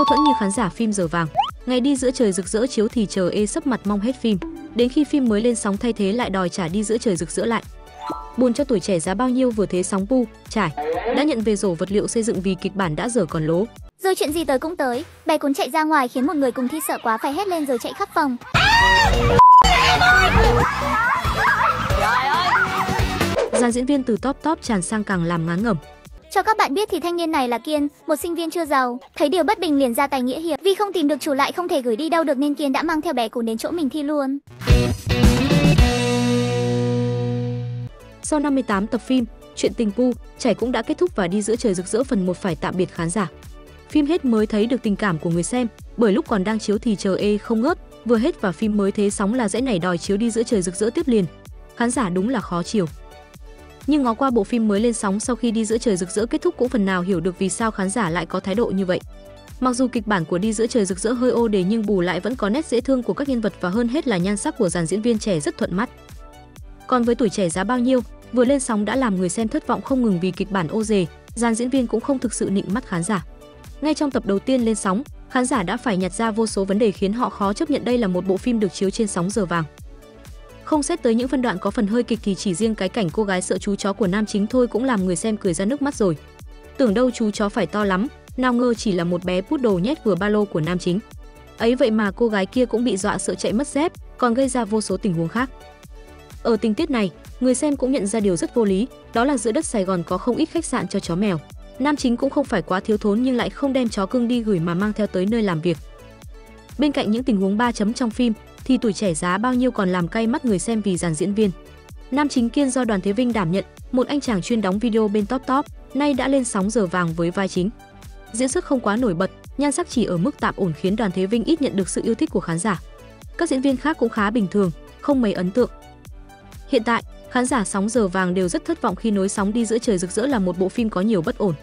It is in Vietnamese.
Mâu thuẫn như khán giả phim giờ vàng. Ngày đi giữa trời rực rỡ chiếu thì chờ ê sấp mặt mong hết phim. Đến khi phim mới lên sóng thay thế lại đòi trả đi giữa trời rực rỡ lại. Buồn cho tuổi trẻ giá bao nhiêu vừa thế sóng bu, trải. Đã nhận về rổ vật liệu xây dựng vì kịch bản đã dở còn lố. Rồi chuyện gì tới cũng tới, bé cuốn chạy ra ngoài khiến một người cùng thi sợ quá phải hét lên rồi chạy khắp phòng. Dàn diễn viên từ top top tràn sang càng làm ngán ngẩm. Cho các bạn biết thì thanh niên này là Kiên, một sinh viên chưa giàu, thấy điều bất bình liền ra tay nghĩa hiệp. Vì không tìm được chủ lại không thể gửi đi đâu được nên Kiên đã mang theo bé cún đến chỗ mình thi luôn. Sau 58 tập phim, chuyện tình pu, chảy cũng đã kết thúc và đi giữa trời rực rỡ phần 1 phải tạm biệt khán giả. Phim hết mới thấy được tình cảm của người xem, bởi lúc còn đang chiếu thì chờ ê không ngớt, vừa hết và phim mới thế sóng là dễ nảy đòi chiếu đi giữa trời rực rỡ tiếp liền. Khán giả đúng là khó chiều. Nhưng ngó qua bộ phim mới lên sóng sau khi đi giữa trời rực rỡ kết thúc cũng phần nào hiểu được vì sao khán giả lại có thái độ như vậy. Mặc dù kịch bản của đi giữa trời rực rỡ hơi ô đề nhưng bù lại vẫn có nét dễ thương của các nhân vật và hơn hết là nhan sắc của dàn diễn viên trẻ rất thuận mắt. Còn với tuổi trẻ giá bao nhiêu, vừa lên sóng đã làm người xem thất vọng không ngừng vì kịch bản ô dề, dàn diễn viên cũng không thực sự nịnh mắt khán giả. Ngay trong tập đầu tiên lên sóng, khán giả đã phải nhặt ra vô số vấn đề khiến họ khó chấp nhận đây là một bộ phim được chiếu trên sóng giờ vàng. Không xét tới những phân đoạn có phần hơi kịch thì chỉ riêng cái cảnh cô gái sợ chú chó của nam chính thôi cũng làm người xem cười ra nước mắt rồi. Tưởng đâu chú chó phải to lắm, nào ngờ chỉ là một bé pút đồ nhét vừa ba lô của nam chính. Ấy vậy mà cô gái kia cũng bị dọa sợ chạy mất dép, còn gây ra vô số tình huống khác. Ở tình tiết này, người xem cũng nhận ra điều rất vô lý, đó là giữa đất Sài Gòn có không ít khách sạn cho chó mèo. Nam chính cũng không phải quá thiếu thốn nhưng lại không đem chó cưng đi gửi mà mang theo tới nơi làm việc. Bên cạnh những tình huống ba chấm trong phim thì tuổi trẻ giá bao nhiêu còn làm cay mắt người xem vì dàn diễn viên. Nam chính Kiên do Đoàn Thế Vinh đảm nhận, một anh chàng chuyên đóng video bên top top, nay đã lên sóng giờ vàng với vai chính. Diễn xuất không quá nổi bật, nhan sắc chỉ ở mức tạm ổn khiến Đoàn Thế Vinh ít nhận được sự yêu thích của khán giả. Các diễn viên khác cũng khá bình thường, không mấy ấn tượng. Hiện tại, khán giả sóng giờ vàng đều rất thất vọng khi nối sóng đi giữa trời rực rỡ là một bộ phim có nhiều bất ổn.